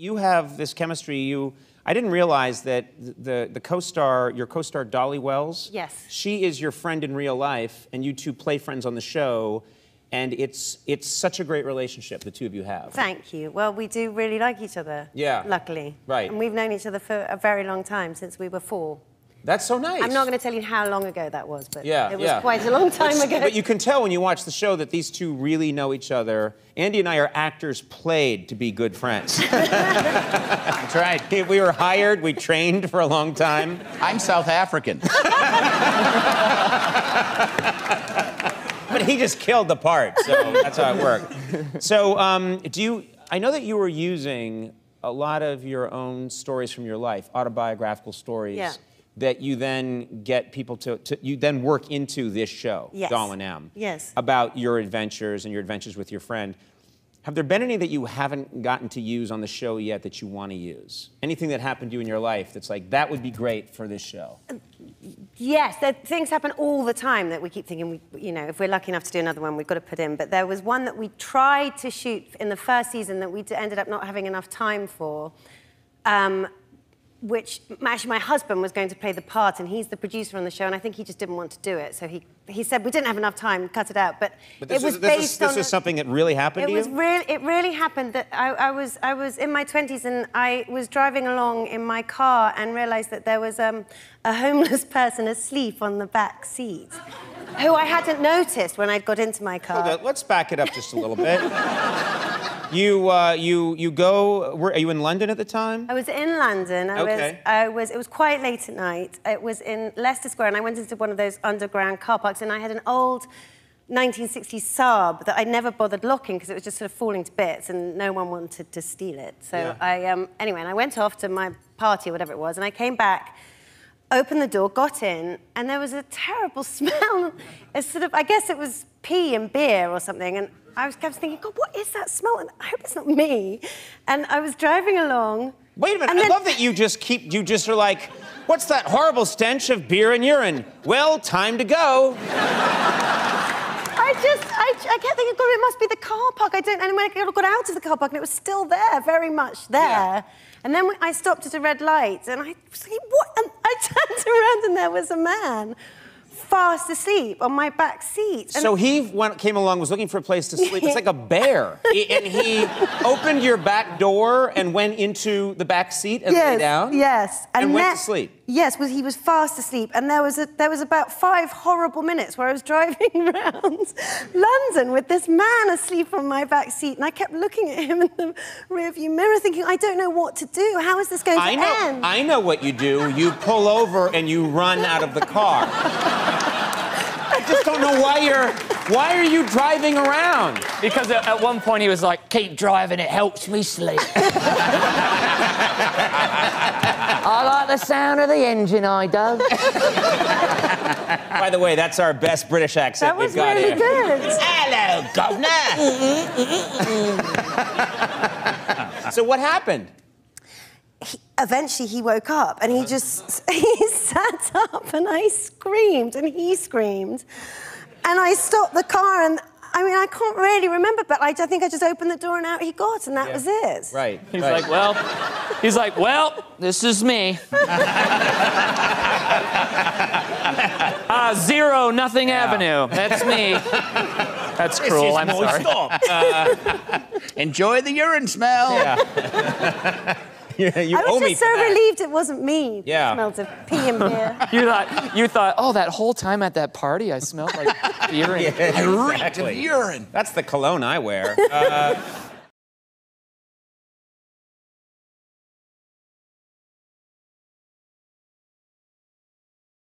You have this chemistry. You, I didn't realize that the the co-star, your co-star Dolly Wells. Yes. She is your friend in real life, and you two play friends on the show, and it's it's such a great relationship the two of you have. Thank you. Well, we do really like each other. Yeah. Luckily. Right. And we've known each other for a very long time, since we were four. That's so nice. I'm not going to tell you how long ago that was, but Yeah, it was yeah. quite a long time But- ago. But you can tell when you watch the show that these two really know each other. Andy and I are actors played to be good friends. That's right. we were hired, we trained for a long time. I'm South African. But he just killed the part, so that's how it worked. So, um, do you? I know that you were using a lot of your own stories from your life, autobiographical stories. Yeah. That you then get people to, to you then work into this show, Yes. Doll and Em. Yes. About your adventures and your adventures with your friend. Have there been any that you haven't gotten to use on the show yet that you want to use? Anything that happened to you in your life that's like that would be great for this show? Yes, there, things happen all the time that we keep thinking, we, you know, if we're lucky enough to do another one, we've got to put in. But there was one that we tried to shoot in the first season that we ended up not having enough time for, um, which actually my husband was going to play the part, and he's the producer on the show, and I think he just didn't want to do it. So he, he said, we didn't have enough time, cut it out. But, But this it was is, this based is, this on... a- something that really happened it to was you. really, it really happened that I, I was, I was in my 20s and I was driving along in my car and realized that there was um, a homeless person asleep on the back seat, who I hadn't noticed when I'd got into my car. Hold on, Let's back it up just a little bit. you, uh, you, you go. Were, are you in London at the time? I was in London. I Okay. was, I was. It was quite late at night. It was in Leicester Square, and I went into one of those underground car parks, and I had an old 1960s Saab that I never bothered locking because it was just sort of falling to bits, and no one wanted to steal it. So Yeah. I, um, anyway, and I went off to my party or whatever it was, and I came back. Opened the door, got in, and there was a terrible smell. It's sort of, I guess it was pee and beer or something. And I was kept thinking, God, what is that smell? And I hope it's not me. And I was driving along. Wait a minute. I then- love that you just keep. You just are like, what's that horrible stench of beer and urine? Well, time to go. I just, I, I kept thinking, God, it must be the car park. I don't, and when I got out of the car park, and it was still there, very much there. Yeah. And then I stopped at a red light, and I was thinking, what? And I turned around, and there was a man fast asleep on my back seat. And So he went, came along, was looking for a place to sleep. It's like a bear. And he opened your back door and went into the back seat and lay down. Yes, And went then- to sleep. Yes, was he was fast asleep, and there was a, there was about five horrible minutes where I was driving around London with this man asleep on my back seat, and I kept looking at him in the rearview mirror, thinking, I don't know what to do. How is this going I to know. end? I know what you do. You pull over and you run out of the car. I know why you're. Why are you driving around? Because at, at one point he was like, keep driving, it helps me sleep. I like the sound of the engine, I do. By the way, that's our best British accent that was we've got really here. good. Hello, governor. so what happened? Eventually, he woke up and he just he sat up and I screamed and he screamed, and I stopped the car and. I mean, I can't really remember, but I, I think I just opened the door and out he got, and that Yeah. was it. Right. He's right. like, well, he's like, well, this is me. Ah, zero, nothing avenue. That's me. That's cruel. I'm sorry. Enjoy the urine smell. Yeah, you I owe was me just for so that. relieved it wasn't me. Yeah. Smelled of pee and beer. You thought, you thought, oh, that whole time at that party, I smelled like beer and I reeked of Exactly. urine. That's the cologne I wear. Uh,